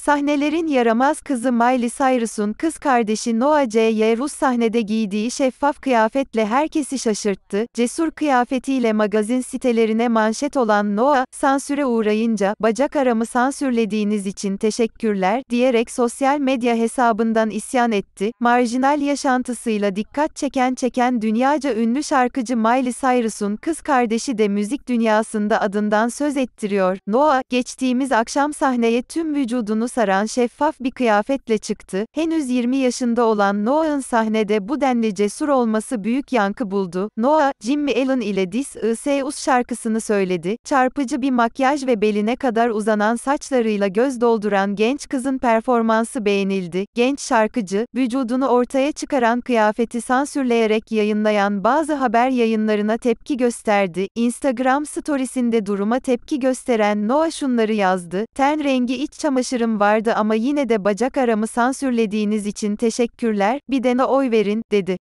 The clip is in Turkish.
Sahnelerin yaramaz kızı Miley Cyrus'un kız kardeşi Noah J.Y. Rus sahnede giydiği şeffaf kıyafetle herkesi şaşırttı. Cesur kıyafetiyle magazin sitelerine manşet olan Noah, sansüre uğrayınca, bacak aramı sansürlediğiniz için teşekkürler, diyerek sosyal medya hesabından isyan etti. Marjinal yaşantısıyla dikkat çeken çeken dünyaca ünlü şarkıcı Miley Cyrus'un kız kardeşi de müzik dünyasında adından söz ettiriyor. Noah, geçtiğimiz akşam sahneye tüm vücudunu saran şeffaf bir kıyafetle çıktı. Henüz 20 yaşında olan Noah'ın sahnede bu denli cesur olması büyük yankı buldu. Noah, Jimmy Allen ile This Is Us şarkısını söyledi. Çarpıcı bir makyaj ve beline kadar uzanan saçlarıyla göz dolduran genç kızın performansı beğenildi. Genç şarkıcı, vücudunu ortaya çıkaran kıyafeti sansürleyerek yayınlayan bazı haber yayınlarına tepki gösterdi. Instagram storiesinde duruma tepki gösteren Noah şunları yazdı. Ten rengi iç çamaşırım vardı ama yine de bacak aramı sansürlediğiniz için teşekkürler, bir dene oy verin, dedi.